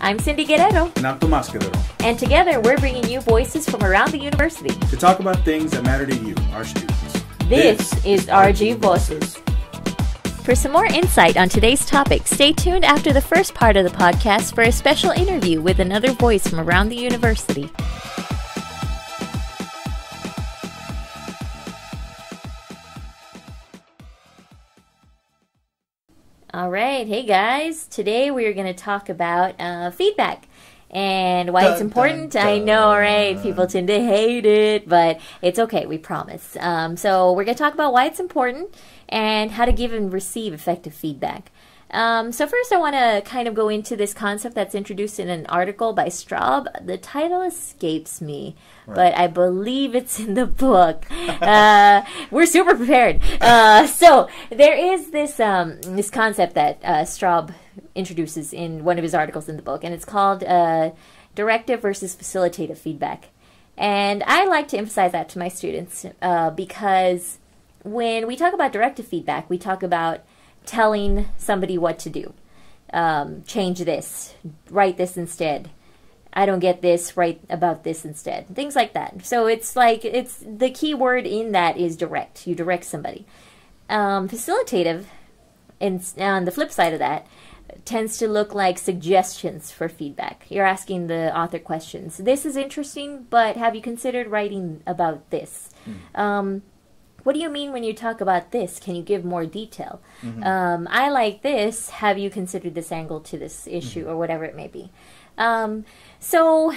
I'm Cyndy Guerrero, And I'm Tomas Guerrero. and together we're bringing you voices from around the university. To talk about things that matter to you, our students. This, is RG Voices. For some more insight on today's topic, stay tuned after the first part of the podcast for a special interview with another voice from around the university. All right, hey guys. Today we are going to talk about uh, feedback and why it's important. dun, I know, dun. right? People tend to hate it, but it's okay. We promise. Um, so we're going to talk about why it's important and how to give and receive effective feedback. Um, so first, I want to kind of go into this concept that's introduced in an article by Straub. The title escapes me, but I believe it's in the book. uh, we're super prepared. Uh, so there is this um, this concept that uh, Straub introduces in one of his articles in the book, and it's called uh, directive versus facilitative feedback. And I like to emphasize that to my students uh, because when we talk about directive feedback, we talk about telling somebody what to do. Um, change this, write this instead. I don't get this, write about this instead. Things like that. So it's like it's the key word in that is direct. You direct somebody. Um, facilitative, and on the flip side of that, tends to look like suggestions for feedback. You're asking the author questions. This is interesting, but have you considered writing about this? Um, what do you mean when you talk about this? Can you give more detail? Um, I like this. Have you considered this angle to this issue, or whatever it may be? Um, so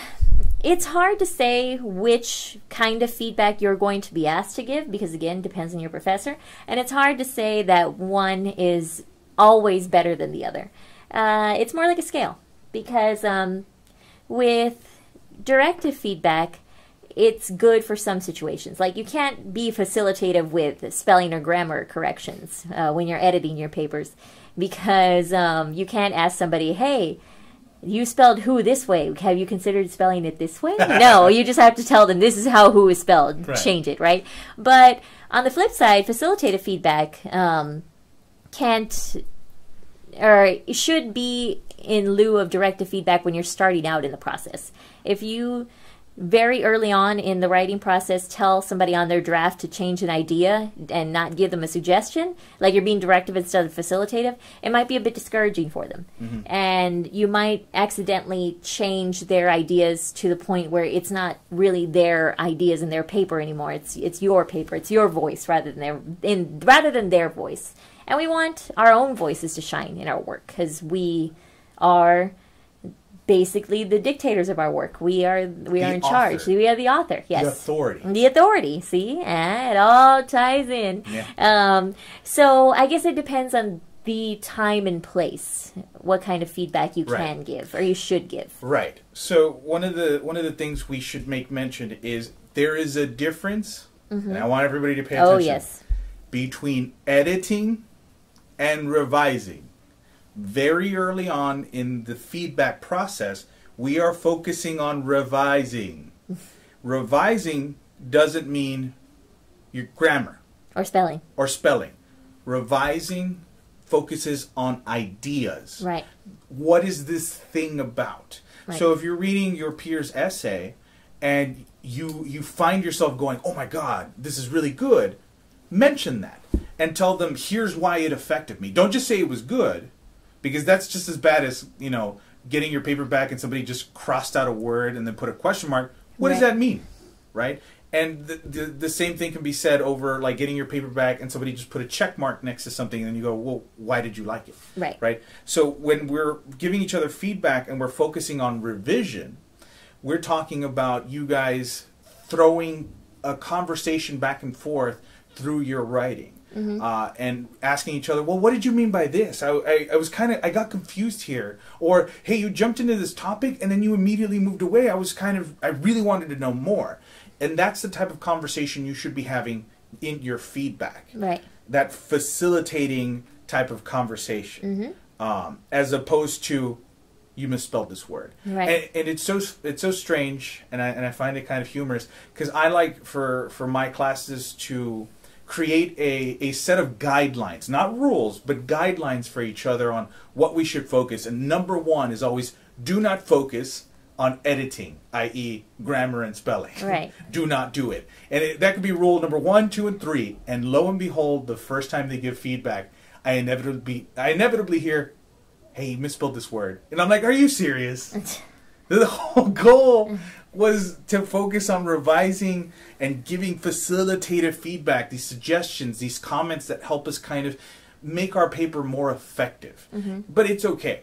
it's hard to say which kind of feedback you're going to be asked to give because, again, depends on your professor. And it's hard to say that one is always better than the other. Uh, it's more like a scale because um, with directive feedback, it's good for some situations. Like you can't be facilitative with spelling or grammar corrections uh, when you're editing your papers because um, you can't ask somebody, hey, you spelled who this way. Have you considered spelling it this way? no, you just have to tell them this is how who is spelled. Right. Change it, right? But on the flip side, facilitative feedback um, can't or should be in lieu of directive feedback when you're starting out in the process. If you very early on in the writing process tell somebody on their draft to change an idea and not give them a suggestion, like you're being directive instead of facilitative, it might be a bit discouraging for them. Mm-hmm. And you might accidentally change their ideas to the point where it's not really their ideas in their paper anymore. It's it's your paper, it's your voice rather than their in rather than their voice. And we want our own voices to shine in our work because we are basically the dictators of our work. We are we The are in charge. We are the author. Yes, The authority. the authority. See, Ah, it all ties in. Yeah. Um, so I guess it depends on the time and place, what kind of feedback you Right. can give or you should give. Right. So one of the one of the things we should make mention is there is a difference, and I want everybody to pay attention. Oh yes, between editing and revising. Very early on in the feedback process, we are focusing on revising. revising doesn't mean your grammar or spelling. or spelling. Revising focuses on ideas. Right. What is this thing about? Right. So if you're reading your peer's essay and you you find yourself going, "Oh my god, this is really good." Mention that and tell them, "Here's why it affected me." Don't just say it was good because that's just as bad as, you know, getting your paper back and somebody just crossed out a word and then put a question mark. What does that mean? Right? And the, the the same thing can be said over like getting your paper back and somebody just put a check mark next to something and you go, "Well, why did you like it?" Right. right? So when we're giving each other feedback and we're focusing on revision, we're talking about you guys throwing a conversation back and forth through your writing. Uh, and asking each other, well, what did you mean by this? I, I, I was kind of, I got confused here. Or, hey, you jumped into this topic and then you immediately moved away. I was kind of, I really wanted to know more. And that's the type of conversation you should be having in your feedback Right. that facilitating type of conversation, Mm-hmm. um, as opposed to you misspelled this word. Right. And, and it's so it's so strange, and I and I find it kind of humorous because I like for for my classes to create a, a set of guidelines, not rules, but guidelines for each other on what we should focus. And number one is always do not focus on editing, i.e., grammar and spelling. Right. do not do it. And it, that could be rule number one, two, and three. And lo and behold, the first time they give feedback, I inevitably, I inevitably hear, "Hey, you misspelled this word," and I'm like, "Are you serious?" the whole goal was to focus on revising and giving facilitative feedback, these suggestions, these comments that help us kind of make our paper more effective. But it's okay.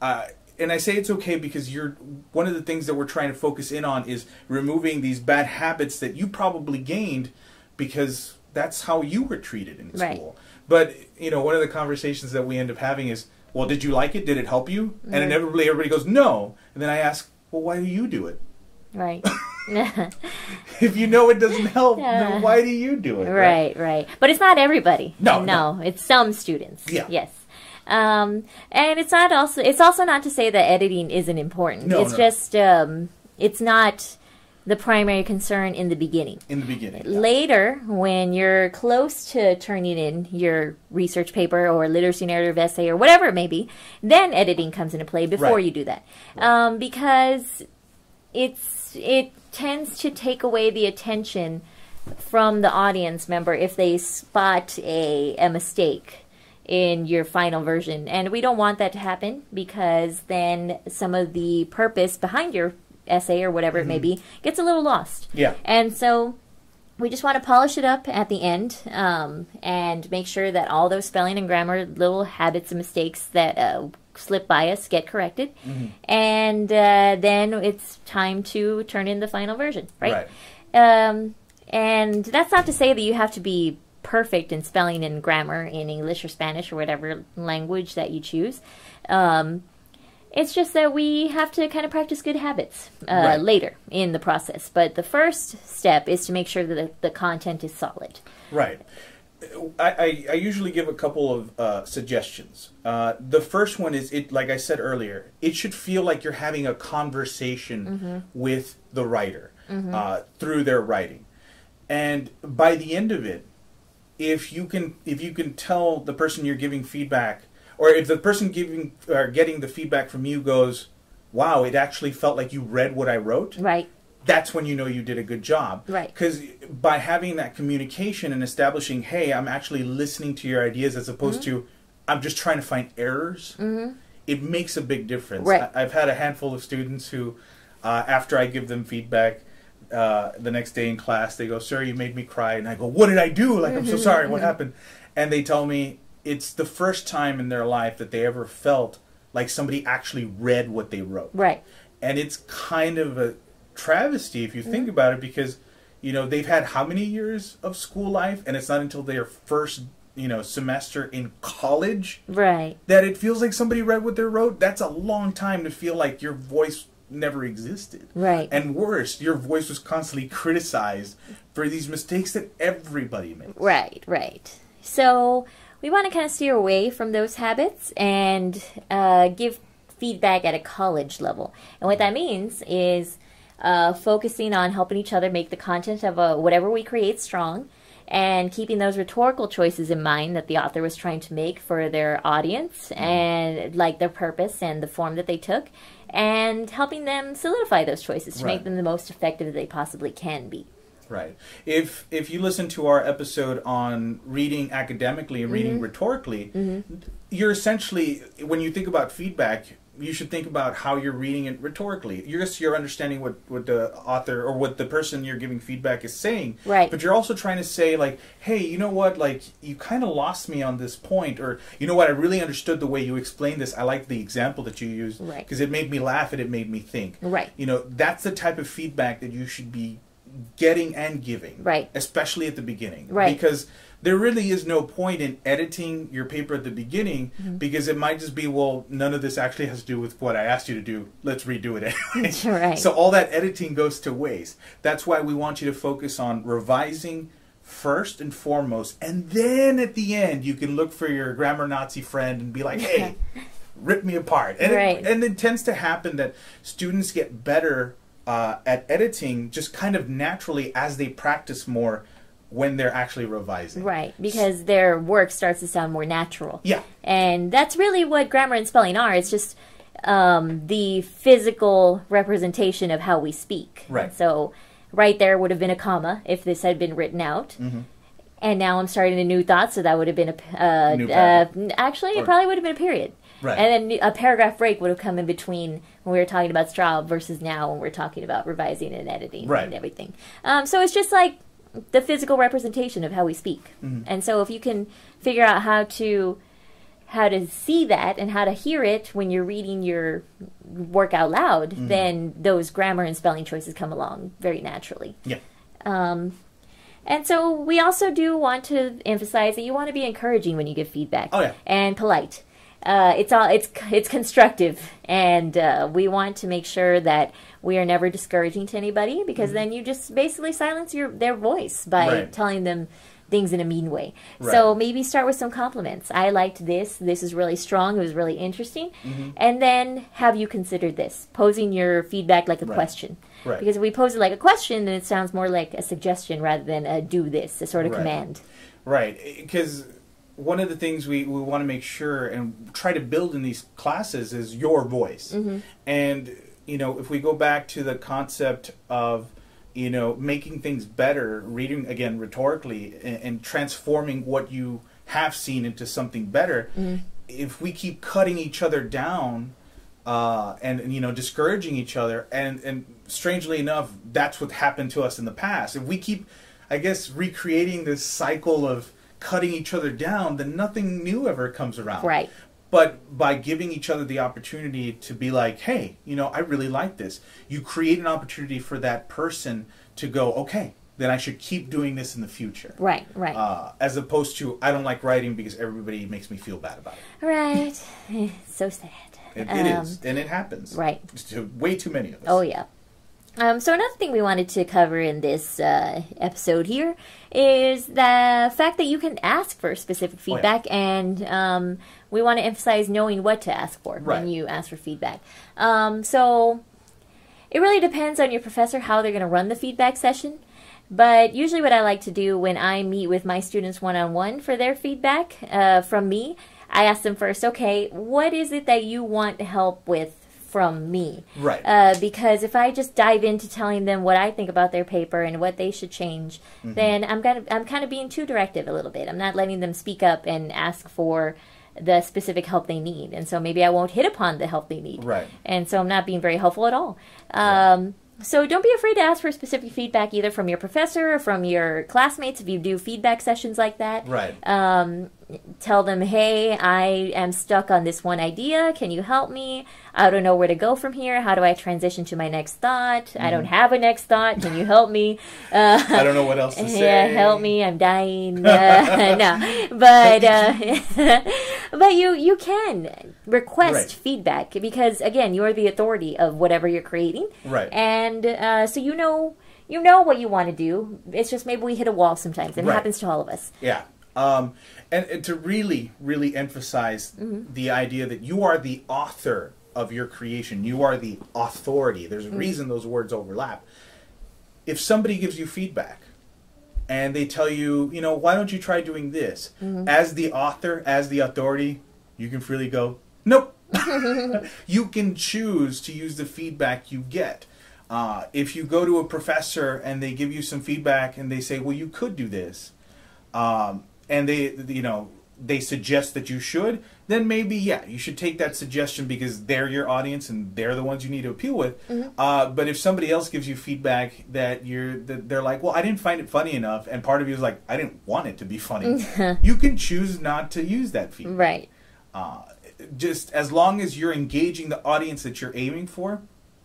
Uh, and I say it's okay because you're one of the things that we're trying to focus in on is removing these bad habits that you probably gained because that's how you were treated in Right. school. But you know, one of the conversations that we end up having is, "Well, did you like it? Did it help you?" And inevitably, everybody goes, "No." And then I ask, "Well, why do you do it? Right. If you know it doesn't help, Yeah. then why do you do it?" Right, right. But it's not everybody. No, no, it's some students. Yeah. Yes. Um, and it's not also it's also not to say that editing isn't important. No, it's no. just um, it's not the primary concern in the beginning. In the beginning. yeah. Later, when you're close to turning in your research paper or literacy narrative essay or whatever it may be, then editing comes into play before Right. you do that, um, because it's it tends to take away the attention from the audience member if they spot a, a mistake in your final version. And we don't want that to happen because then some of the purpose behind your essay or whatever it may be gets a little lost. Yeah. And so we just want to polish it up at the end um, and make sure that all those spelling and grammar little habits and mistakes that uh, slip by us get corrected. And uh, then it's time to turn in the final version, right? Um, and that's not to say that you have to be perfect in spelling and grammar in English or Spanish or whatever language that you choose. Um, it's just that we have to kind of practice good habits uh, Right. later in the process. But the first step is to make sure that the, the content is solid. Right. I, I, I usually give a couple of uh, suggestions. Uh, the first one is it, like I said earlier, it should feel like you're having a conversation with the writer uh, through their writing, and by the end of it, if you can if you can tell the person you're giving feedback, or if the person giving or getting the feedback from you goes, "Wow, it actually felt like you read what I wrote." Right. That's when you know you did a good job. Right. Because by having that communication and establishing, hey, I'm actually listening to your ideas as opposed Mm-hmm. to, I'm just trying to find errors, it makes a big difference. Right. I, I've had a handful of students who, uh, after I give them feedback, uh, the next day in class, they go, Sir, you made me cry. And I go, What did I do? Like, I'm so sorry. What happened? And they tell me it's the first time in their life that they ever felt like somebody actually read what they wrote Right. and it's kind of a travesty if you think about it because you know they've had how many years of school life and it's not until their first you know semester in college Right. that it feels like somebody read what they wrote that's a long time to feel like your voice never existed Right. and worse your voice was constantly criticized for these mistakes that everybody makes Right, right. So we want to kind of steer away from those habits and uh, give feedback at a college level. And what that means is uh, focusing on helping each other make the content of uh whatever we create strong and keeping those rhetorical choices in mind that the author was trying to make for their audience and like their purpose and the form that they took and helping them solidify those choices to make them the most effective they possibly can be. Right. If if you listen to our episode on reading academically and reading rhetorically, you're essentially when you think about feedback, you should think about how you're reading it rhetorically. You're just you're understanding what what the author or what the person you're giving feedback is saying. Right. But you're also trying to say like, hey, you know what? Like you kind of lost me on this point, or you know what? I really understood the way you explained this. I like the example that you used Right. because it made me laugh and it made me think. Right. You know, that's the type of feedback that you should be getting and giving. Right. Especially at the beginning. Right. Because there really is no point in editing your paper at the beginning Mm-hmm. because it might just be, well, none of this actually has to do with what I asked you to do. Let's redo it anyway. Right. So all that editing goes to waste. That's why we want you to focus on revising first and foremost, and then at the end you can look for your grammar Nazi friend and be like, "Hey, rip me apart." And Right. it, and it tends to happen that students get better uh, at editing just kind of naturally as they practice more when they're actually revising. Right, because their work starts to sound more natural. Yeah. And that's really what grammar and spelling are. It's just um, the physical representation of how we speak. Right. So, right there would have been a comma if this had been written out. Mm-hmm. And now I'm starting a new thought, so that would have been a. Uh, New uh, actually, it probably would have been a period. Right. And then a paragraph break would have come in between when we were talking about Straub versus now when we're talking about revising and editing Right. and everything. Um, so it's just like the physical representation of how we speak. Mm-hmm. And so if you can figure out how to how to see that and how to hear it when you're reading your work out loud, Mm-hmm. then those grammar and spelling choices come along very naturally. Yeah. Um, and so we also do want to emphasize that you want to be encouraging when you give feedback. Oh, yeah. And polite. Uh, it's all it's it's constructive, and uh, we want to make sure that we are never discouraging to anybody because then you just basically silence your their voice by Mm-hmm. Right. telling them things in a mean way. Right. So maybe start with some compliments. I liked this. This is really strong. It was really interesting. Mm-hmm. And then have you considered this? Posing your feedback like a Right. question. Right. Because if we pose it like a question, then it sounds more like a suggestion rather than a do this, a sort of command. Right, because one of the things we, we want to make sure and try to build in these classes is your voice. And, you know, if we go back to the concept of, you know, making things better, reading again rhetorically, and, and transforming what you have seen into something better, if we keep cutting each other down, uh, and, and, you know discouraging each other and and strangely enough that's what happened to us in the past. If we keep i guess recreating this cycle of cutting each other down then nothing new ever comes around Right. but by giving each other the opportunity to be like hey you know i really like this you create an opportunity for that person to go okay then i should keep doing this in the future Right, right. uh, as opposed to i don't like writing because everybody makes me feel bad about it right. So sad. it, it Um, is, and it happens right. To way too many of us Oh yeah. Um, so another thing we wanted to cover in this uh, episode here is the fact that you can ask for specific Oh, yeah. feedback, and um, we want to emphasize knowing what to ask for Right. when you ask for feedback. Um, so it really depends on your professor how they're going to run the feedback session. But usually, what I like to do when I meet with my students one on one for their feedback uh, from me, I ask them first, okay, what is it that you want to help with from me? Right. Uh, because if I just dive into telling them what I think about their paper and what they should change, Mm-hmm. then I'm kind of I'm kind of being too directive a little bit. I'm not letting them speak up and ask for the specific help they need, and so maybe I won't hit upon the help they need. Right. And so I'm not being very helpful at all. Um, So don't be afraid to ask for specific feedback either from your professor or from your classmates if you do feedback sessions like that. Right. Um, tell them, hey, I am stuck on this one idea. Can you help me? I don't know where to go from here. How do I transition to my next thought? I don't have a next thought. Can you help me? Uh, I don't know what else to say. yeah, help me! I'm dying. Uh, no, but uh, but you you can request Right. feedback because again, you're the authority of whatever you're creating, Right. and uh, so you know you know what you want to do. It's just maybe we hit a wall sometimes, and Right. it happens to all of us. Yeah. Um, and, and to really, really emphasize Mm-hmm. the idea that you are the author of your creation, you are the authority. There's a reason those words overlap. If somebody gives you feedback and they tell you, you know, why don't you try doing this? Mm-hmm. As the author, as the authority, you can freely go, nope. you can choose to use the feedback you get. Uh, if you go to a professor and they give you some feedback and they say, well, you could do this, um, and they, you know, they suggest that you should, then maybe, yeah, you should take that suggestion because they're your audience and they're the ones you need to appeal with. Uh, but if somebody else gives you feedback that you're, that they're like, well, I didn't find it funny enough, and part of you is like, I didn't want it to be funny, you can choose not to use that feedback Right. uh, just as long as you're engaging the audience that you're aiming for,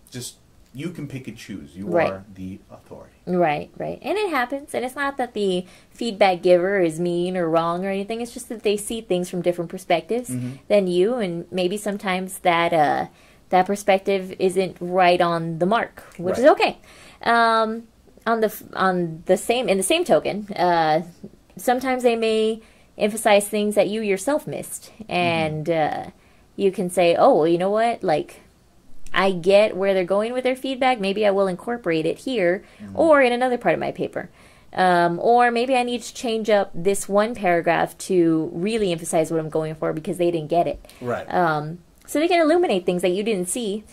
just you can pick and choose. You Right. are the authority. Right, right. And it happens. And it's not that the feedback giver is mean or wrong or anything. It's just that they see things from different perspectives Mm-hmm. than you and maybe sometimes that uh that perspective isn't right on the mark, which is okay. Um on the on the same in the same token, uh sometimes they may emphasize things that you yourself missed and uh you can say, "Oh, well, you know what? Like I get where they're going with their feedback. Maybe I will incorporate it here or in another part of my paper. Um, or maybe I need to change up this one paragraph to really emphasize what I'm going for because they didn't get it. Right. Um, so they can illuminate things that you didn't see,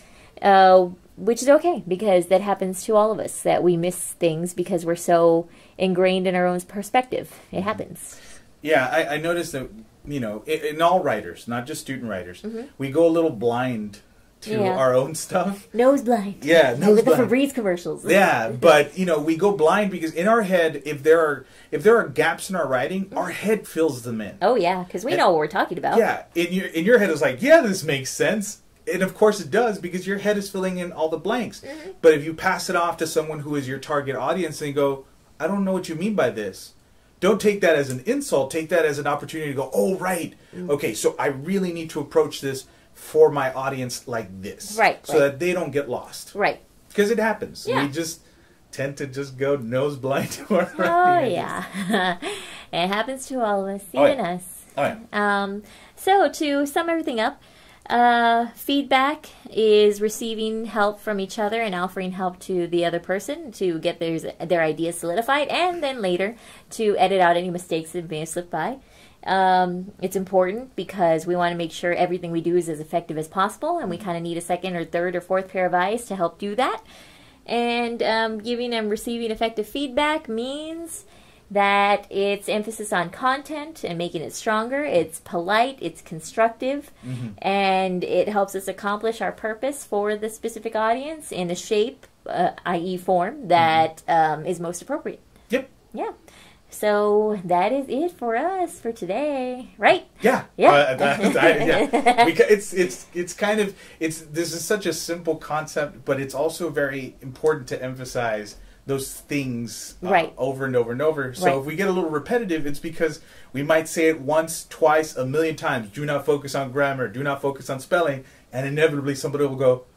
uh, which is okay because that happens to all of us that we miss things because we're so ingrained in our own perspective. It happens. Yeah, I, I noticed that you know in, in all writers, not just student writers, we go a little blind to Mm-hmm. Yeah. our own stuff. Nose blind. Yeah, Like nose with the blind. Febreze commercials. Yeah, but you know we go blind because in our head, if there are if there are gaps in our writing, our head fills them in. Oh yeah, because we know what we're talking about. Yeah, in your in your head it's like, yeah, this makes sense. And of course it does because your head is filling in all the blanks. But if you pass it off to someone who is your target audience and go, I don't know what you mean by this. Don't take that as an insult. Take that as an opportunity to go, oh, right. Okay, so I really need to approach this for my audience like this. Right, So right. that they don't get lost. Right. Because it happens. Yeah. We just tend to just go nose blind to our Oh yeah, it happens to all of us, Oh, even yeah. us. Oh, yeah. Um, so to sum everything up, uh, feedback is receiving help from each other and offering help to the other person to get their their ideas solidified, and then later to edit out any mistakes that may have slipped by. Um, it's important because we want to make sure everything we do is as effective as possible, and we kind of need a second or third or fourth pair of eyes to help do that. And um, giving and receiving effective feedback means that it's emphasis on content and making it stronger. It's polite, it's constructive, and it helps us accomplish our purpose for the specific audience in a shape, uh, i.e., form that um, is most appropriate. Yep. Yeah. So that is it for us for today, right? Yeah, Yeah. Uh, that- I- yeah. It's it's it's kind of it's this is such a simple concept, but it's also very important to emphasize those things uh, Right. over and over and over. So Right. if we get a little repetitive, it's because we might say it once, twice, a million times. Do not focus on grammar. Do not focus on spelling, and inevitably somebody will go, "But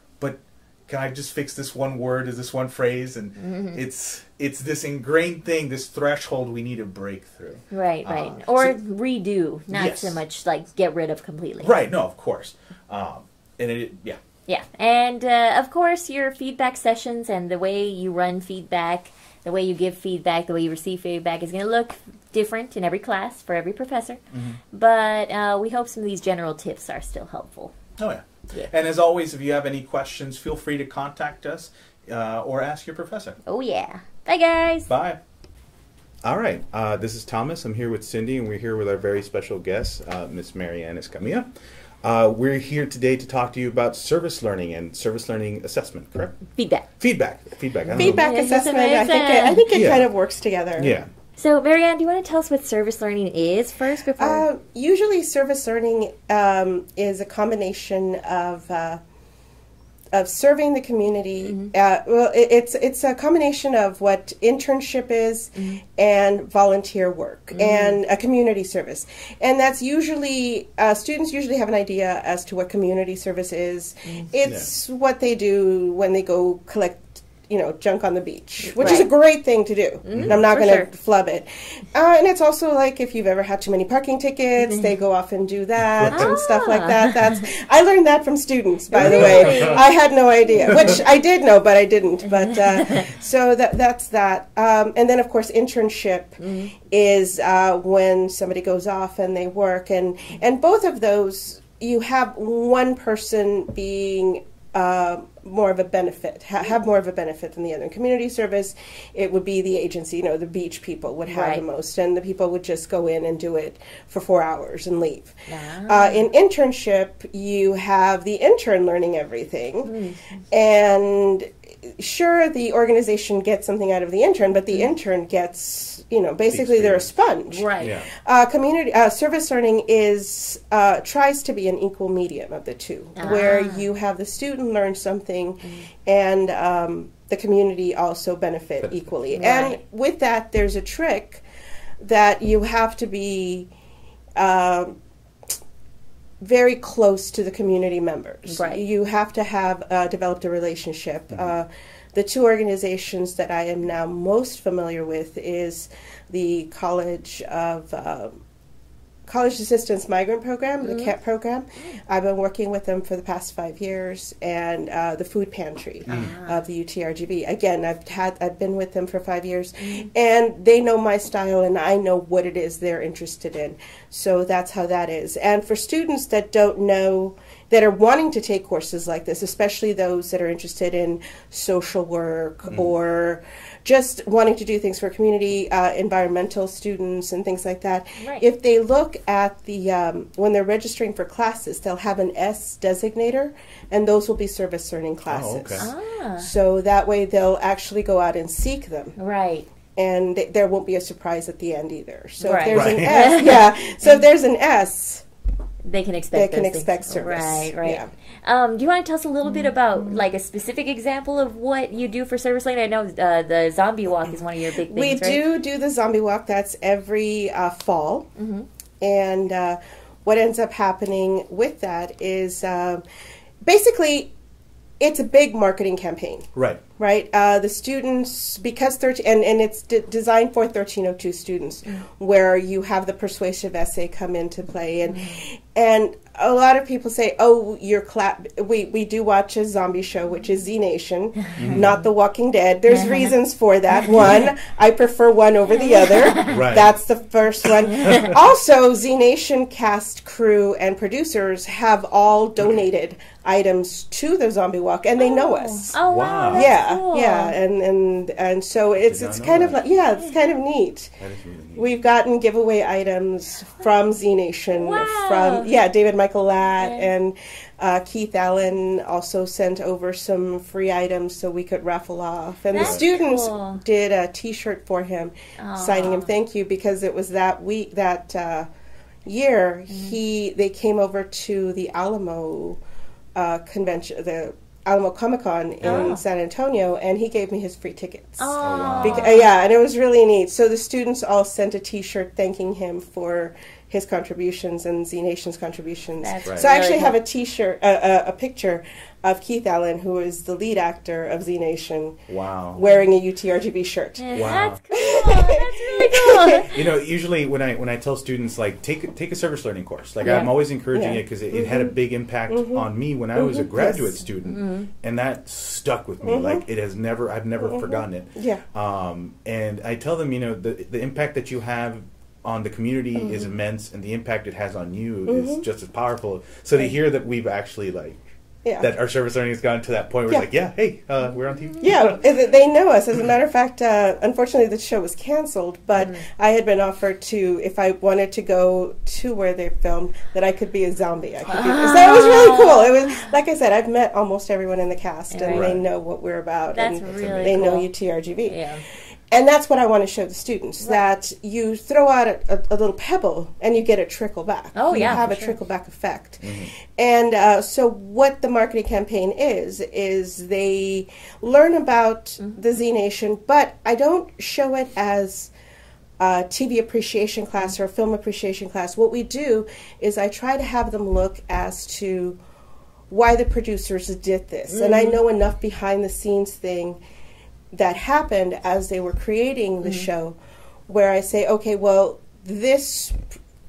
can I just fix this one word, is this one phrase?" And Mm-hmm. it's it's this ingrained thing, this threshold we need to break through. Right, right. Uh, or so- redo, not Yes. so much like get rid of completely. Right? No, of course. Um, and it, yeah. Yeah, and uh, of course, your feedback sessions and the way you run feedback, the way you give feedback, the way you receive feedback is going to look different in every class for every professor. But uh, we hope some of these general tips are still helpful. Oh yeah. Yeah. And as always, if you have any questions, feel free to contact us uh, or ask your professor. Oh, yeah. Bye, guys. Bye. All right, uh, this is Tomas. I'm here with Cyndy, and we're here with our very special guest, uh, Miss Marianne Escamilla. Uh, we're here today to talk to you about service learning and service learning assessment, correct? Feedback. Feedback. Feedback. I don't. Feedback Yeah, assessment. I think it it, I think it Yeah. kind of works together. Yeah. So, Marianne, do you want to tell us what service learning is first before? Uh, usually, service learning um, is a combination of uh, of serving the community. Uh, well, it, it's it's a combination of what internship is and volunteer work and a community service, and that's usually uh, students usually have an idea as to what community service is. It's what they do when they go collect. You know, junk on the beach, which is a great thing to do. And I'm not going sure. to flub it. Uh, and it's also like if you've ever had too many parking tickets, they go off and do that and stuff like that. That's I learned that from students, by the way. I had no idea, which I did know, but I didn't. But uh, so that that's that. Um, and then of course internship is uh, when somebody goes off and they work, and and both of those you have one person being uh, more of a benefit, ha- have more of a benefit than the other. In community service, it would be the agency, you know, the beach people would have Right. the most, and the people would just go in and do it for four hours and leave. Ah. Uh, in internship, you have the intern learning everything, and sure, the organization gets something out of the intern, but the intern gets, you know, basically they're a sponge. right. Yeah. Uh, community uh, service learning is uh, tries to be an equal medium of the two, where Ah. you have the student learn something, and um, the community also benefit Benefit. equally. Right. And with that, there's a trick that you have to be. Um very close to the community members. Right. You have to have uh, developed a relationship. Uh, the two organizations that I am now most familiar with is the College of uh, College Assistance Migrant Program, the mm-hmm. CAMP program. I've been working with them for the past five years, and uh, the food pantry mm-hmm. ah. of the UTRGV. Again, I've had I've been with them for five years, mm-hmm. and they know my style, and I know what it is they're interested in. So that's how that is. And for students that don't know that are wanting to take courses like this, especially those that are interested in social work or just wanting to do things for community, uh, environmental students, and things like that. Right. If they look at the um, when they're registering for classes, they'll have an S designator, and those will be service learning classes. okay. Ah, So that way they'll actually go out and seek them right. and th- there won't be a surprise at the end either. So Right. if there's Right. an S, yeah. So if there's an S, They can expect. They can those things. expect service. Right, right. Yeah. Um, do you want to tell us a little bit about like a specific example of what you do for service lane? I know uh, the zombie walk is one of your big things. we right? do do the zombie walk. That's every uh, fall, Mm-hmm. and uh, what ends up happening with that is um basically it's a big marketing campaign. Right. Right? Uh, the students, because 13, and, and it's d- designed for 1302 students, mm. where you have the persuasive essay come into play. And, mm-hmm. and a lot of people say, oh, your clap, we, we do watch a zombie show, which is Z Nation, mm-hmm. not The Walking Dead. There's reasons for that. One, I prefer one over the other. Right. That's the first one. also, Z Nation cast, crew, and producers have all donated items to the zombie walk, and they know oh. us Oh wow! Wow. That's yeah, cool. yeah, and and and so it's it's know kind of like yeah, it's kind of neat. That is really neat. We've gotten giveaway items from Z Nation, Wow. from yeah, David Michael Latt Yeah. and uh, Keith Allan also sent over some free items so we could raffle off, and That's the students cool. did a T-shirt for him, signing him thank you because it was that week that uh, year Mm-hmm. he they came over to the Alamo uh, convention the. Alamo Comic Con in Oh. San Antonio, and he gave me his free tickets. Oh, wow. Bec- uh, yeah, and it was really neat. So the students all sent a T-shirt thanking him for his contributions and Z Nation's contributions. That's Right. So I actually have a T-shirt, uh, uh, a picture of Keith Allan, who is the lead actor of Z Nation, Wow. wearing a UTRGV shirt. Yeah, Wow. That's cool. That's really cool. You know, usually when I when I tell students like take take a service learning course, like Yeah. I'm always encouraging Yeah. it because it, it had a big impact on me when I was a Mhm. graduate Yes. student, and that stuck with me. Like it has never, I've never forgotten it. Yeah. Um, and I tell them, you know, the the impact that you have on the community is immense, and the impact it has on you is just as powerful. So to hear that we've actually like Yeah. that our service learning has gotten to that point where Yeah. it's like, yeah, hey, uh, we're on TV. Yeah, they know us. As a matter of fact, uh, unfortunately, the show was canceled. But Mm. I had been offered to, if I wanted to go to where they filmed, that I could be a zombie. I could be, so it was really cool. It was like I said, I've met almost everyone in the cast, and Right. they know what we're about. That's and really They know cool. UTRGV. Yeah. And that's what I want to show the students that you throw out a, a, a little pebble and you get a trickle back. Oh, you yeah, have a sure. trickle back effect. And uh, so, what the marketing campaign is is they learn about Mm-hmm. the Z Nation, but I don't show it as a TV appreciation class or a film appreciation class. What we do is I try to have them look as to why the producers did this, and I Mm-hmm. know enough behind the scenes thing that happened as they were creating the show where I say, okay, well, this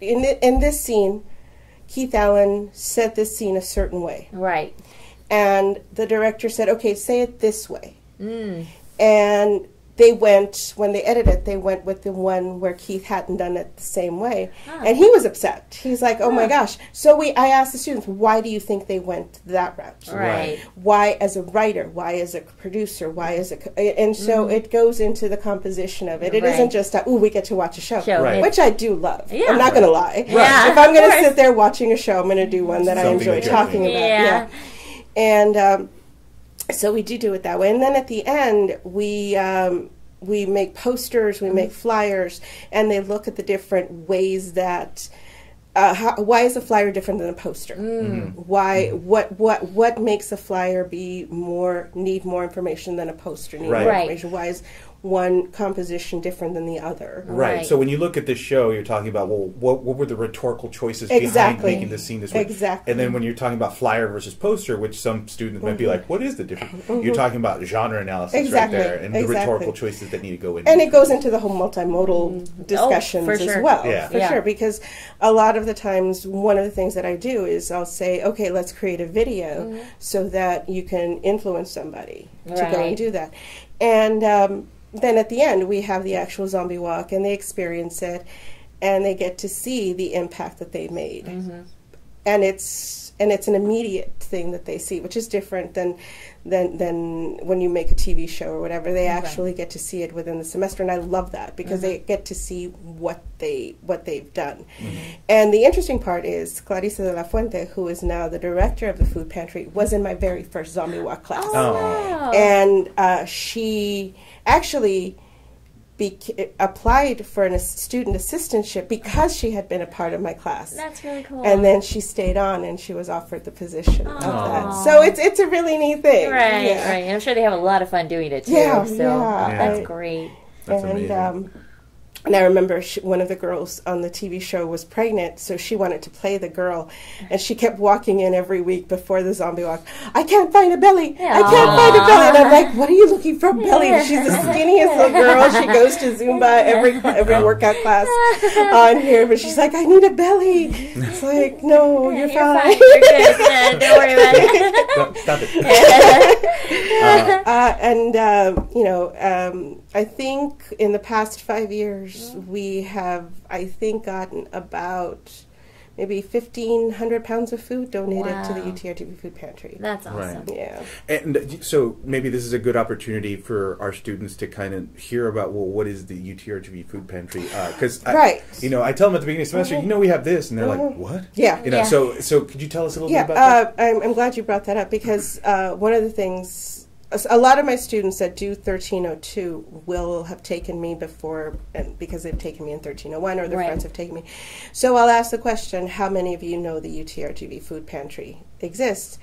in the, in this scene, Keith Allan said this scene a certain way, Right. and the director said, okay, say it this way, Mm. and they went when they edited, they went with the one where Keith hadn't done it the same way, Ah. and he was upset. He's like, oh my gosh. So we, I asked the students, why do you think they went that route? Right. why as a writer why as a producer why as a co- and so it goes into the composition of it It. Right. not just a, ooh we get to watch a show, Show. Right. which i do love Yeah. i'm not going to lie Yeah, if i'm gonna sit there watching a show i'm going to do one that i enjoy talking doing. about Yeah. and um, so we do do it that way and then at the end we um, we make posters we make flyers and they look at the different ways that uh, how, why is a flyer different than a poster? Why what what what makes a flyer be more need more information than a poster need Right. more information? Why is one composition different than the other. Right. Right. So when you look at this show, you're talking about well, what what were the rhetorical choices Exactly. behind making the scene this way? Exactly. And then when you're talking about flyer versus poster, which some students might be like, what is the difference? You're talking about genre analysis Mm-hmm. Exactly. right there, and the rhetorical choices that need to go in. And it goes into the whole multimodal discussions for as well, Yeah. for Yeah. sure. Because a lot of the times, one of the things that I do is I'll say, okay, let's create a video so that you can influence somebody to go and do that. And um, then at the end, we have the actual zombie walk, and they experience it, and they get to see the impact that they made. Mm-hmm. And it's and it's an immediate thing that they see, which is different than than than when you make a TV show or whatever. They actually get to see it within the semester, and I love that because they mm-hmm. get to see what they what they've done. Mm-hmm. And the interesting part is Clarissa de la Fuente, who is now the director of the food pantry, was in my very first zombie walk class, Oh. Wow. and uh, she actually. Bec- applied for an ass- student assistantship because she had been a part of my class That's really cool. and then she stayed on and she was offered the position of that. So it's it's a really neat thing. right, yeah. right. And I'm sure they have a lot of fun doing it too. Yeah, so yeah. that's great. That's and amazing. um, and I remember she, one of the girls on the TV show was pregnant, so she wanted to play the girl, and she kept walking in every week before the zombie walk. I can't find a belly. I can't find a belly. And I'm like, what are you looking for, belly? And she's the skinniest little girl. She goes to Zumba every every workout class on here, but she's like, I need a belly. It's like, no, you're, You're fine. fine. Yeah, don't worry about it. Stop- it. Uh, and uh, you know, um, I think in the past five years we have, I think, gotten about maybe fifteen hundred pounds of food donated to the Wow. UTRGV food pantry. That's Right. awesome. Yeah, And uh, so maybe this is a good opportunity for our students to kind of hear about well, what is the UTRGV food pantry? Because Right. you know, I tell them at the beginning of the semester, you know, we have this, and they're like, Mhm. what? yeah, You know, Yeah. so so could you tell us a little yeah. bit about Uh, I'm, I'm glad you brought that up because uh, one of the things. A lot of my students that do 1302 will have taken me before, and because they've taken me in 1301 or their Right. friends have taken me. So I'll ask the question how many of you know the UTRGV food pantry exists?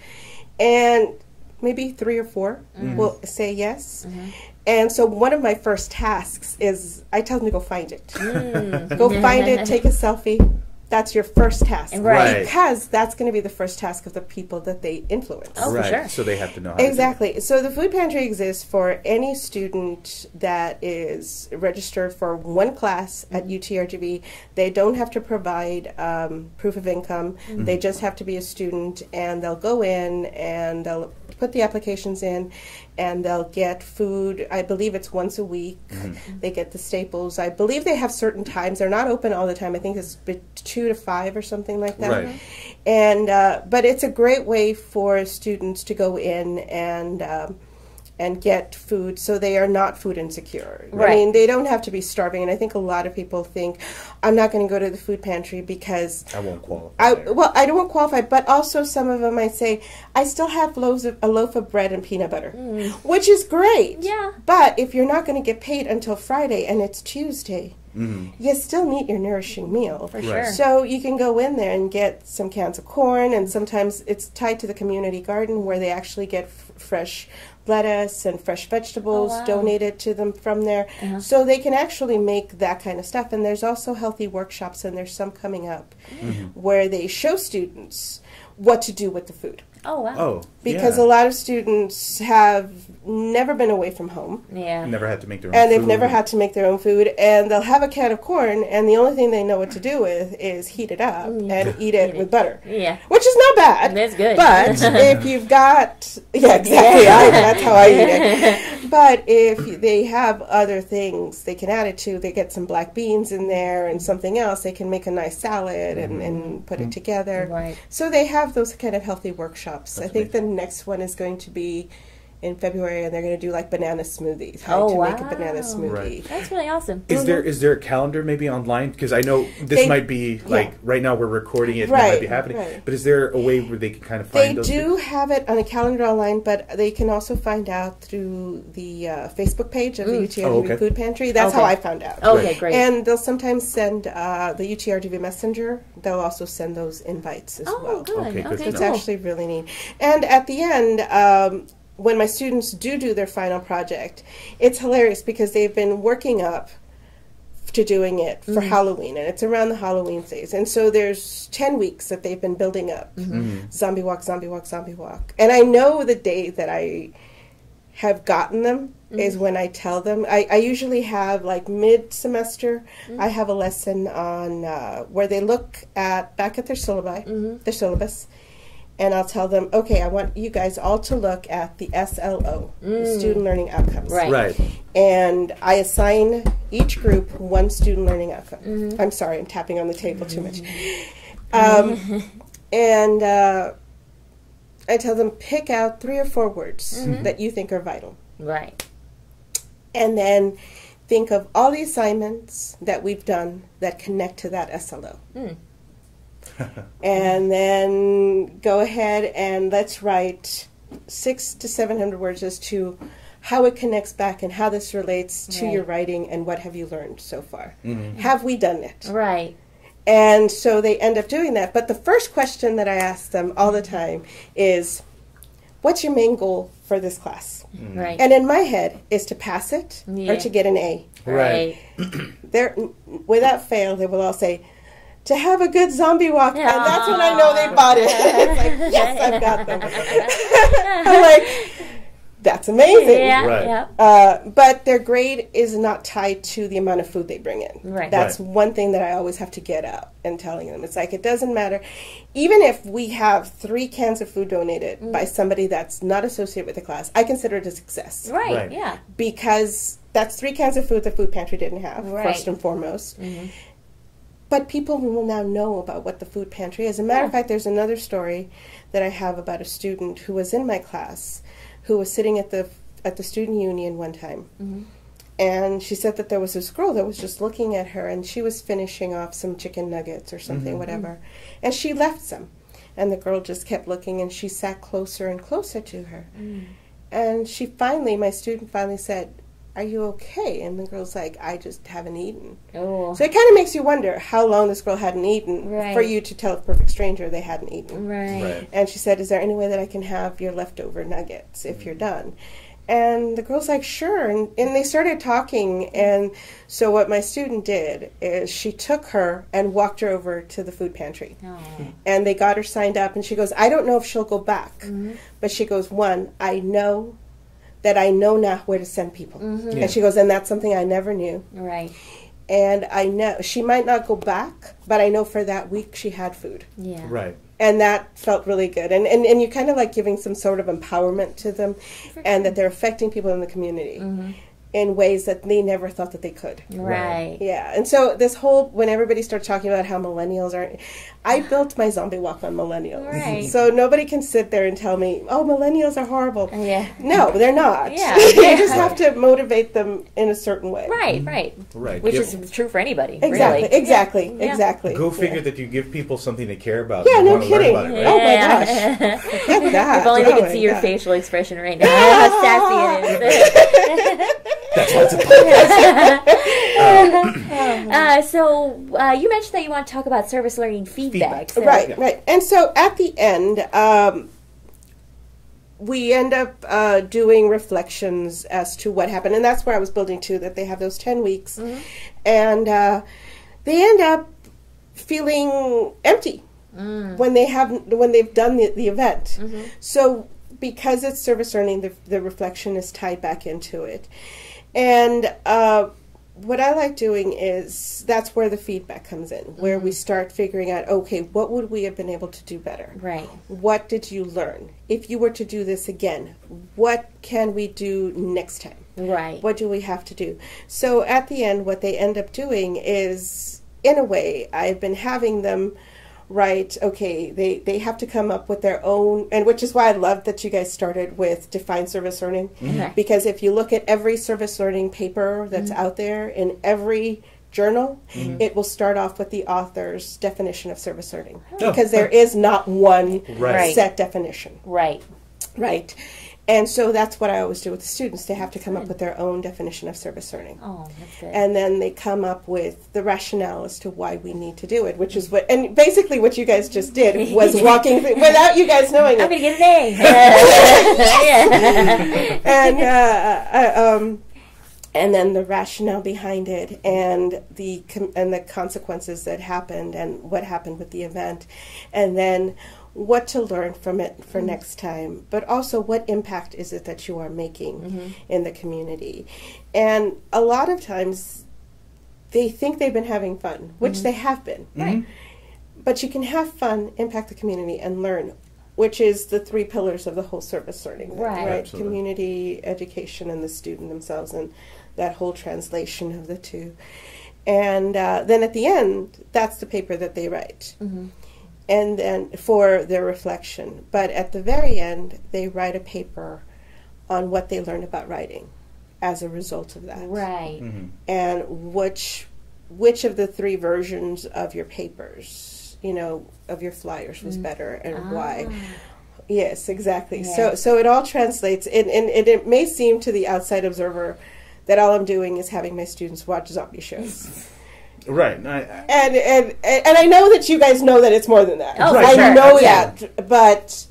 And maybe three or 4 mm-hmm. will say yes. Mm-hmm. And so one of my first tasks is I tell them to go find it. Mm. go find it, take a selfie. That's your first task. Right. Because that's going to be the first task of the people that they influence. Oh, right? sure. So they have to know how to do it. Exactly. So the food pantry exists for any student that is registered for one class at mm-hmm. UTRGV. They don't have to provide um, proof of income. Mm-hmm. They just have to be a student, and they'll go in and they'll put the applications in, and they'll get food. I believe it's once a week. Mm-hmm. They get the staples. I believe they have certain times. They're not open all the time. I think it's be- two to five or something like that Right. and uh, but it's a great way for students to go in and um, and get food so they are not food insecure. I mean, they don't have to be starving, and I think a lot of people think I'm not going to go to the food pantry because I won't qualify. I well I don't qualify, but also some of them might say I still have loaves of, a loaf of bread and peanut butter, which is great. Yeah. But if you're not going to get paid until Friday and it's Tuesday, Mm-hmm. you still need your nourishing meal. For sure. So you can go in there and get some cans of corn, and sometimes it's tied to the community garden where they actually get f- fresh lettuce and fresh vegetables Oh, wow. donated to them from there. Uh-huh. So they can actually make that kind of stuff. And there's also healthy workshops, and there's some coming up Mm-hmm. where they show students what to do with the food. Oh wow. Oh, Because yeah. a lot of students have never been away from home Yeah. never had to make their own and they've food. never had to make their own food and they'll have a can of corn and the only thing they know what to do with is heat it up mm. and eat it Eat it. with butter Yeah. which is not bad That's good. but if you've got yeah exactly I, that's how i eat it but if they have other things they can add it to they get some black beans in there and something else they can make a nice salad and, and mm-hmm. put it together Right. so they have those kind of healthy workshops i That's think the next one is going to be in February, and they're going to do like banana smoothies. How Oh, to make a banana smoothie. Right. That's really awesome. Is there is there a calendar maybe online? Because I know this They- might be like yeah. right now we're recording it, and it might be happening. right. But is there a way where they can kind of They find those? do things? have it on a calendar online, but they can also find out through the uh, Facebook page of the UTRGV Oh, okay. Food Pantry. That's how I found out. Okay, Right. great. And they'll sometimes send uh, the UTRGV Messenger. They'll also send those invites as oh, well. good. Okay, Okay, good So it's know. actually really neat. And at the end, um, when my students do do their final project, it's hilarious because they've been working up to doing it for mm-hmm. Halloween, and it's around the Halloween phase. And so there's 10 weeks that they've been building up mm-hmm. Mm-hmm. zombie walk, zombie walk, zombie walk. And I know the day that I have gotten them is when I tell them. I, I usually have like mid semester, I have a lesson on uh, where they look at back at their syllabi, their syllabus. And I'll tell them, okay, I want you guys all to look at the SLO, the mm. student learning outcomes Right. Right. and I assign each group one student learning outcome. Mm-hmm. I'm sorry, I'm tapping on the table too much. Mm-hmm. Um, and uh, I tell them pick out three or four words mm-hmm. that you think are vital, Right. and then think of all the assignments that we've done that connect to that SLO. Mm. and then go ahead and let's write six to seven hundred words as to how it connects back and how this relates to Right. your writing and what have you learned so far. Mm-hmm. Have we done it? Right. And so they end up doing that. But the first question that I ask them all the time is, What's your main goal for this class? Mm. Right. And in my head is to pass it Yeah. or to get an A. right. They're, without fail, they will all say, to have a good zombie walk. And that's when I know they bought it. it's like, yes, I've got them. I'm like, that's amazing. Yeah. Right. Yeah. Uh, but their grade is not tied to the amount of food they bring in. Right. That's Right. one thing that I always have to get out and telling them. It's like it doesn't matter, even if we have three cans of food donated Mm. by somebody that's not associated with the class, I consider it a success Right. Right. Yeah. because that's three cans of food the food pantry didn't have Right. first and foremost. But people will now know about what the food pantry is. As a matter of fact, there's another story that I have about a student who was in my class, who was sitting at the at the student union one time, mm-hmm. and she said that there was this girl that was just looking at her, and she was finishing off some chicken nuggets or something, mm-hmm. whatever, and she left some, and the girl just kept looking, and she sat closer and closer to her, mm. and she finally, my student finally said, "Are you okay?" And the girl's like, "I just haven't eaten." Oh. So it kind of makes you wonder how long this girl hadn't eaten Right. for you to tell a perfect stranger they hadn't eaten. Right. Right. And she said, Is there any way that I can have your leftover nuggets if you're done? And the girl's like, Sure. And, and they started talking. And so what my student did is she took her and walked her over to the food pantry. Oh. And they got her signed up. And she goes, I don't know if she'll go back. Mm-hmm. But she goes, One, I know that I know now where to send people. Mm-hmm. And she goes, And that's something I never knew. Right. And I know she might not go back, but I know for that week she had food. Yeah. Right. And that felt really good. And, and, and you're kind of like giving some sort of empowerment to them and that they're affecting people in the community in ways that they never thought that they could. Right. Yeah. And so this whole, when everybody starts talking about how millennials are, I built my zombie walk on millennials. Right. So nobody can sit there and tell me, oh, millennials are horrible. Yeah. No, they're not. Yeah. you just have to motivate them in a certain way. Right. Right. Right. Which Give- is true for anybody. Exactly. Really. Exactly. Yeah. Exactly. Go Yeah. figure that you give people something to care about. Yeah, and no kidding. About it, right? Oh my gosh. Look that. If only we Oh could my see your God. facial expression right now. How sassy it is. That's what it's a about. uh, so uh, you mentioned that you want to talk about service learning feedback. Feedback. So- Right, Yeah. right. And so at the end, um, we end up uh, doing reflections as to what happened, and that's where I was building to. That they have those ten weeks, and uh, they end up feeling empty when they have when they've done the, the event. So because it's service learning, the, the reflection is tied back into it, and. What I like doing is that's where the feedback comes in, where we mm-hmm. start figuring out, okay, what would we have been able to do better? Right. What did you learn? If you were to do this again, what can we do next time? Right. What do we have to do? So at the end, what they end up doing is, in a way, I've been having them write, okay, they, they have to come up with their own, and which is why I love that you guys started with defined service learning. Mm-hmm. Okay. Because if you look at every service learning paper that's mm-hmm. out there in every journal, mm-hmm. it will start off with the author's definition of service learning. Oh, Because there is not one Right. set definition. Right. Right. And so that's what I always do with the students. They have to come up with their own definition of service learning. Oh, that's good. And then they come up with the rationale as to why we need to do it, which is what, and basically what you guys just did was walking through, without you guys knowing I'm it. gonna get an A. and uh, uh, um, and then the rationale behind it, and the com- and the consequences that happened, and what happened with the event, and then what to learn from it for mm-hmm. next time, but also what impact is it that you are making mm-hmm. in the community, and a lot of times they think they've been having fun, which mm-hmm. they have been, Right. but you can have fun, impact the community, and learn, which is the three pillars of the whole service learning. Right. Absolutely. Community, education, and the student themselves, and that whole translation of the two. And uh, then at the end, that's the paper that they write. Mm-hmm. And then for their reflection. But at the very end, they write a paper on what they learned about writing as a result of that Right. Mm-hmm. and which which of the three versions of your papers you know of your flyers was better and why yes exactly Yeah. so so it all translates and, and, and it may seem to the outside observer that all i'm doing is having my students watch zombie shows Right. I, I, and and and i know that you guys know that it's more than that Oh, i sure. know oh, Yeah. that but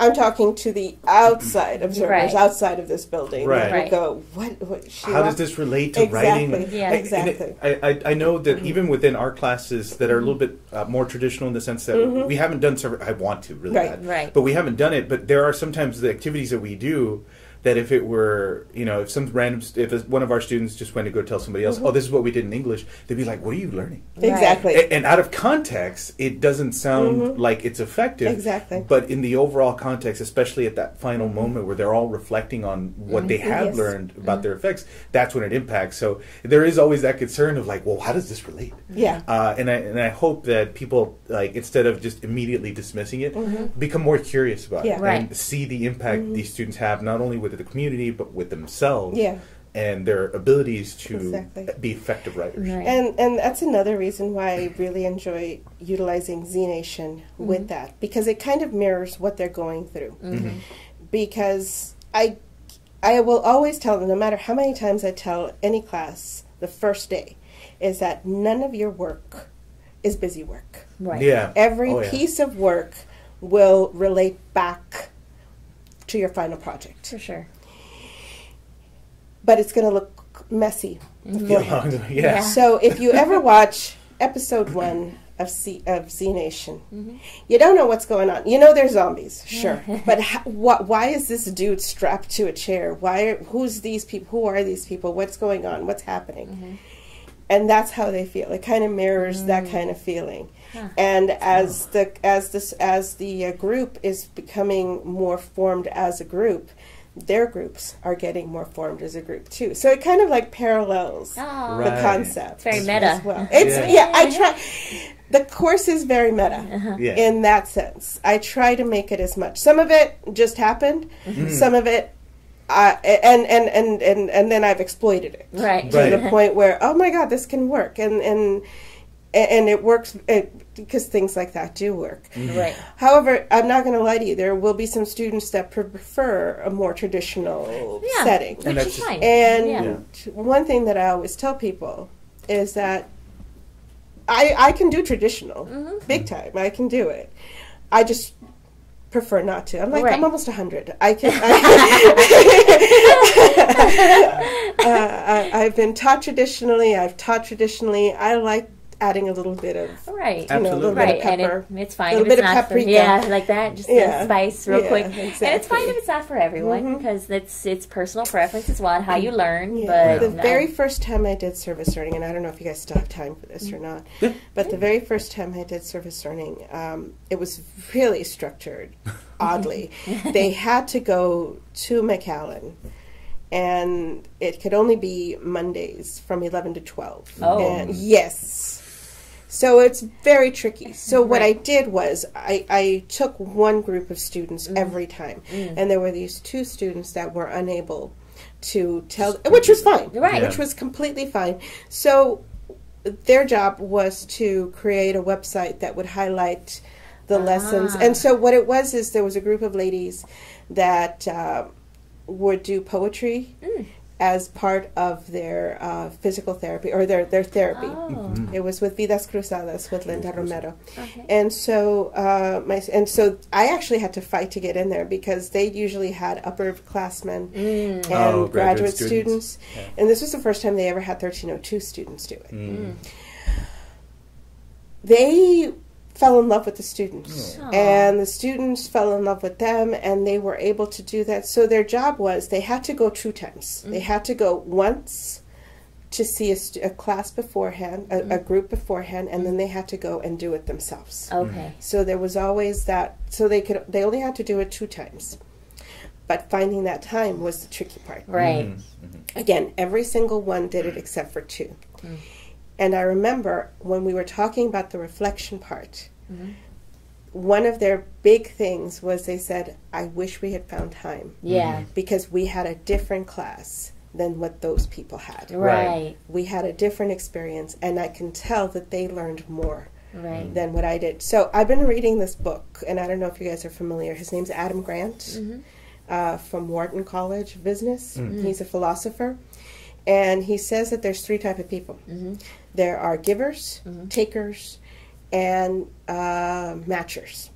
i'm talking to the outside observers Right. outside of this building Right. Right. go what, what she how does this relate to Exactly. writing? Yeah. I- Exactly. it- I, I, I know that mm-hmm. even within our classes that are a little mm-hmm. bit uh, more traditional in the sense that mm-hmm. we haven't done. Serv- I want to really Right. bad, Right. but we haven't done it. But there are sometimes the activities that we do that if it were, you know, if some random, if one of our students just went to go tell somebody else, mm-hmm. oh, this is what we did in English, they'd be like, what are you learning? exactly A- And out of context, it doesn't sound mm-hmm. like it's effective. Mm-hmm. Exactly. But in the overall context, especially at that final mm-hmm. moment where they're all reflecting on what they have Yes. learned about their effects, that's when it impacts. So there is always that concern of like, well, how does this relate? yeah Uh, and I and I hope that people like instead of just immediately dismissing it, become more curious about Yeah. it Right. and see the impact these students have not only with the community but with themselves Yeah. and their abilities to Exactly. be effective writers. Right. And and that's another reason why I really enjoy utilizing Z Nation mm-hmm. with that because it kind of mirrors what they're going through. Mm-hmm. Mm-hmm. Because I I will always tell them, no matter how many times I tell any class the first day, is that none of your work is busy work. right. Yeah. Every Oh, yeah. piece of work will relate back to your final project. For sure. But it's going to look messy. beforehand. Yeah. yeah. So if you ever watch episode one of C, of Z Nation, Mm-hmm. you don't know what's going on. You know there's zombies, sure, but how, what, why is this dude strapped to a chair? Why? Who's these people? Who are these people? What's going on? What's happening? Mm-hmm. And that's how they feel. It kind of mirrors that Mm. kind of feeling. And as the as this as the uh, group is becoming more formed as a group, their groups are getting more formed as a group too. So it kind of like parallels Oh, the Right. concept. It's very as meta. well. It's Yeah. yeah. I try. The course is very meta Yeah. in that sense. I try to make it as much. Some of it just happened. Mm-hmm. Some of it, uh, and, and and and and then I've exploited it Right. to Right. the point where oh my god, this can work, and and and it works it, because things like that do work. Right. However, I'm not going to lie to you. There will be some students that prefer a more traditional Yeah. setting. Which And is that's just- fine. And yeah. one thing that I always tell people is that I I can do traditional, Mm-hmm. big time. I can do it. I just prefer not to. I'm like Right. I'm almost hundred. I can. I, uh, I, I've been taught traditionally. I've taught traditionally. I like adding a little bit of Right. you know, a little Absolutely. bit Right, of and pepper. it, it's fine A Little bit of not for paprika. yeah, like that, just Yeah. spice real Yeah, quick. And it's fine if it's not for everyone mm-hmm. because it's it's personal preference as well, and how you mm-hmm. learn. Yeah. But the no. very first time I did service learning, and I don't know if you guys still have time for this or mm. not, but the very first time I did service learning, um, it was really structured oddly. they had to go to McAllen, and it could only be Mondays from 11 to 12. Oh. And yes. So it's very tricky. So what I did was I, I took one group of students Mm. every time, and there were these two students that were unable to tell, which was fine, Right. which was completely fine. So their job was to create a website that would highlight the lessons. Ah. And so what it was is there was a group of ladies that uh, would do poetry Mm. As part of their uh, physical therapy or their, their therapy. Oh. It was with Vidas Cruzadas with Linda Romero. Okay. And so uh, my and so I actually had to fight to get in there because they usually had upperclassmen Mm. and Oh, graduate, graduate students, students. Yeah. and this was the first time they ever had 1302 students do it. Mm. They fell in love with the students, Aw. and the students fell in love with them, and they were able to do that. So their job was they had to go two times. They mm. had to go once to see a, stu- a class beforehand, a, a mm. group beforehand, and then they had to go and do it themselves. Okay. Mm. So there was always that. So they could. They only had to do it two times, but finding that time was the tricky part. Right. Mm-hmm. mm-hmm. Again, every single one did it except for two. And I remember when we were talking about the reflection part, mm-hmm. one of their big things was they said, "I wish we had found time Yeah. Mm-hmm. because we had a different class." Than what those people had. Right. We had a different experience, and I can tell that they learned more Right. than what I did. So I've been reading this book, and I don't know if you guys are familiar. His name's Adam Grant mm-hmm. uh, from Wharton College of Business. Mm. He's a philosopher, and he says that there's three type of people. There are givers, takers, and uh, matchers.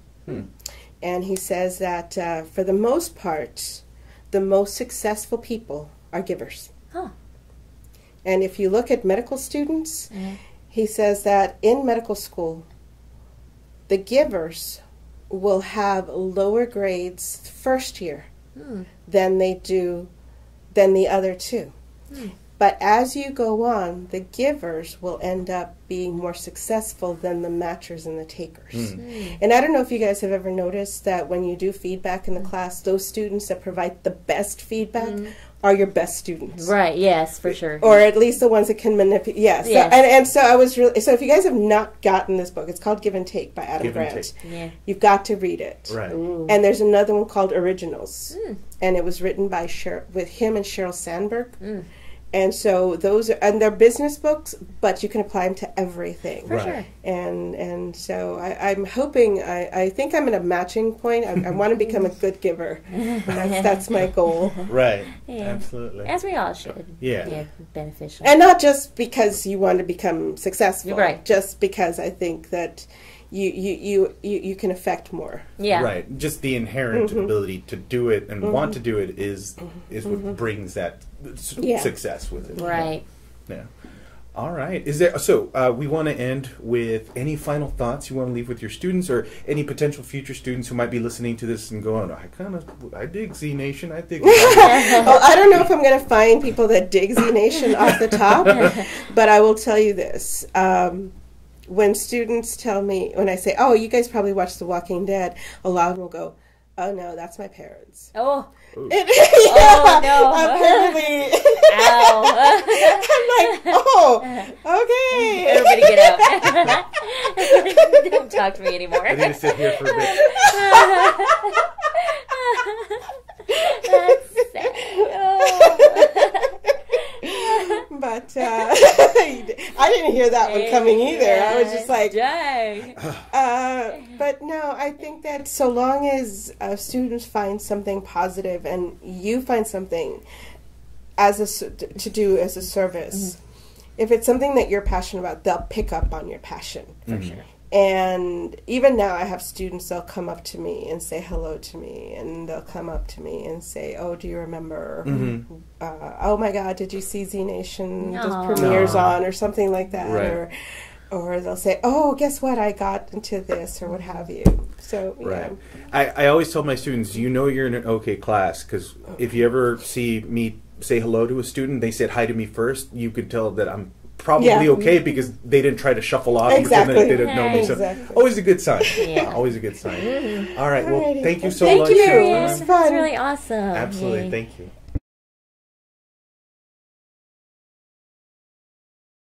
And he says that uh, for the most part, the most successful people are givers. Huh. And if you look at medical students, Mhm. he says that in medical school, the givers will have lower grades first year Hmm. than they do than the other two. Hmm. But as you go on, the givers will end up being more successful than the matchers and the takers. Hmm. Hmm. And I don't know if you guys have ever noticed that when you do feedback in the hmm. class, those students that provide the best feedback are your best students Right. Yes, for sure. or at least the ones that can manipulate. Yes, So- and and so I was really so. If you guys have not gotten this book, it's called Give and Take by Adam Give and Grant. yeah. You've got to read it. Right. And there's another one called Originals, Mm. and it was written by Sher- with him and Sheryl Sandberg. And so those are and they're business books, but you can apply them to everything. For Right. sure. And and so I, I'm hoping I, I think I'm at a matching point. I, I want to become a good giver. That's, that's my goal. Right. Yeah. Absolutely. As we all should. Yeah. Yeah. Beneficial. and not just because you want to become successful Right. just because i think that you you you you, you can affect more yeah. Right. Just the inherent Mm-hmm. ability to do it and want to do it is is what brings that s- Mm-hmm. Yeah. success with it. Right. Yeah. All right. Is there so uh, we want to end with any final thoughts you want to leave with your students or any potential future students who might be listening to this and going, I kind of I dig Z Nation. I dig. well i don't know if i'm going to find people that dig z nation off the top but i will tell you this um, when students tell me when i say oh you guys probably watch the walking dead a lot of them will go oh no that's my parents Oh. yeah, Oh, no. apparently Ow. i'm like oh okay Everybody get out. Don't talk to me anymore. I need to sit here for a bit. That's sad. Oh. But uh, I didn't hear that one coming either. I was just like, dang. uh, but no, I think that so long as uh, students find something positive and you find something as a s- to do as a service, if it's something that you're passionate about, they'll pick up on your passion. For sure. And even now, I have students, they'll come up to me and say hello to me, and they'll come up to me and say, Oh, do you remember? Uh, oh my God, did you see Z Nation? Aw. Those premieres Aw. on, or something like that. Right. Or, or they'll say, Oh, guess what? I got into this, or what have you. So, yeah. Right. I, I always tell my students, you know, you're in an okay class because if you ever see me say hello to a student, they said hi to me first. You could tell that I'm probably Yeah. okay because they didn't try to shuffle off Exactly. and pretend that they didn't know me. So Exactly. always a good sign. Yeah. Always a good sign. Mm-hmm. All right. Well, Alrighty. thank you so Thank much. you. for your It was That's fun. really awesome. Absolutely. Yay. Thank you.